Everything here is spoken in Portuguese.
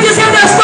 dizendo: Eu